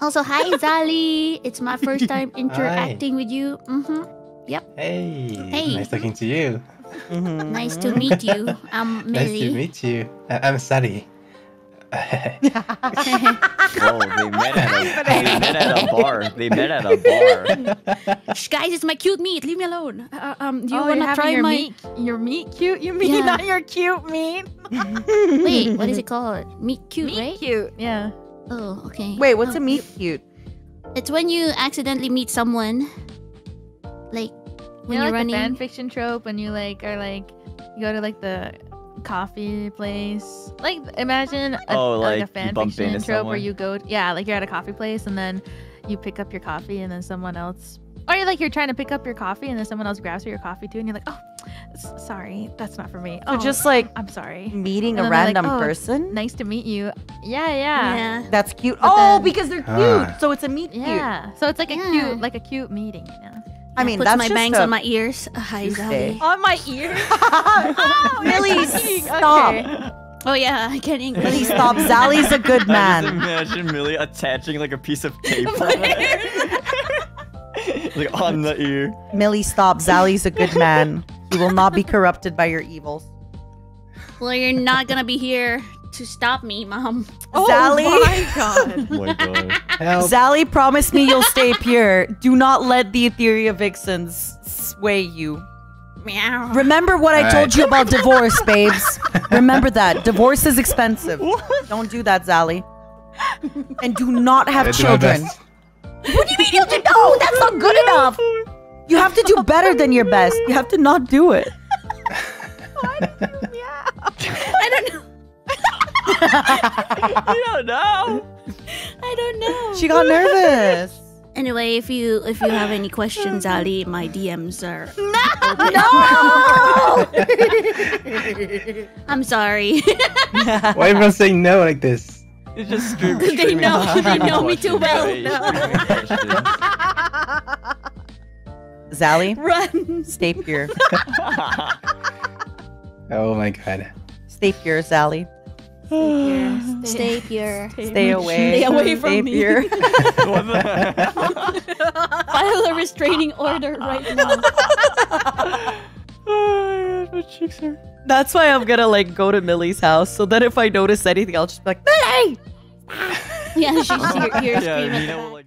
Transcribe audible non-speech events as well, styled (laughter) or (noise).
Also, hi Zali. It's my first (laughs) time interacting with you. Mm-hmm. Hey. Hey. Nice talking to you. Mhm. Nice to meet you. I'm Millie. (laughs) Nice to meet you. I- I'm Sally. (laughs) Whoa, they met at a they met at a bar. They met at a bar. Shh, guys, it's my cute meat. Leave me alone. Uh, um, do you oh, wanna try your my? meat? Your meat cute? You mean Yeah. not your cute meat? Wait, what is it called? Meat cute, Meat right? cute. Yeah. Oh, okay. Wait, what's Oh, a meet cute? It's when you accidentally meet someone, like when you know, you're like running. the fan fiction trope when you like are like you go to like the coffee place. Like imagine a, Oh, like, like a fan you bump fiction into trope where you go yeah, like you're at a coffee place and then you pick up your coffee and then someone else or you're like you're trying to pick up your coffee and then someone else grabs for your coffee too and you're like, "Oh, s- sorry, that's not for me." So Oh, just like I'm sorry. meeting a then they're like, random "Oh, person? Nice to meet you. Yeah, yeah. yeah. That's cute. But oh, then- because they're cute. Ah. So it's a meet cute. Yeah. So it's like a cute like a cute meeting, you know. I mean, puts that's my just bangs a- on my ears. Uh, hi, Tuesday. On my ear. (laughs) Really? Stop. Oh yeah, I can't English. Really stop. Zali's a good I just man. imagine Millie attaching like a piece of (laughs) tape. (laughs) like on the ear. Millie, stop. Zali's a good man. He will not be corrupted by your evils. Well, you're not gonna be here to stop me, mom. Oh Zali, (laughs) god. Oh my god. Help. Zali, promise me you'll stay pure. Do not let the Ethyria Vixens sway you. Meow. Remember what I All told you about divorce, babes. Remember that. Divorce is expensive. Don't do that, Zali. And do not have I children. best. What do you mean you have to You have to do (laughs) better than your best. You have to not do it. (laughs) I don't know. (laughs) I don't know. I don't know. She got nervous. Anyway, if you if you have any questions, Ali, my DMs are. No! no. I'm sorry. Why everyone saying no like this? It's just stream, They know- they know me too well. right? Streaming Zali, (laughs) Run. stay pure. (laughs) Oh my god. Stay pure, Zali. Stay pure. Stay away. Stay away from Stay me. pure. questions. (laughs) What the File a restraining order right now. Oh my god, my cheeks hurt. That's why I'm gonna like go to Millie's house. So that if I notice anything, I'll just be like, Millie! Yeah, she's here, here Yeah, screaming.